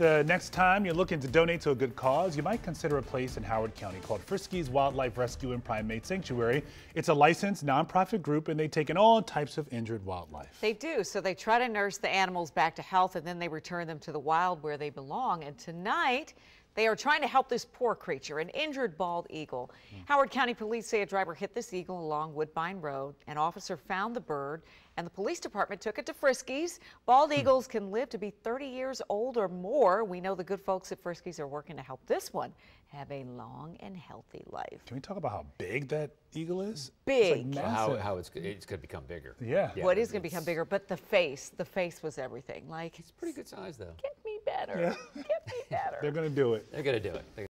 The next time you're looking to donate to a good cause, you might consider a place in Howard County called Frisky's Wildlife Rescue and Primate Sanctuary. It's a licensed nonprofit group and they take in all types of injured wildlife. They do. So they try to nurse the animals back to health and then they return them to the wild where they belong. And tonight, they are trying to help this poor creature, an injured bald eagle. Mm. Howard County police say a driver hit this eagle along Woodbine Road. An officer found the bird and the police department took it to Frisky's. Bald hmm. eagles can live to be 30 years old or more. We know the good folks at Frisky's are working to help this one have a long and healthy life. Can we talk about how big that eagle is? Big. It's like how, how it's, it's going to become bigger. Yeah. yeah. Well, it is going to become bigger, but the face, the face was everything. Like It's pretty good size, though. Get me better. Yeah. Get me better. They're going to do it. They're going to do it.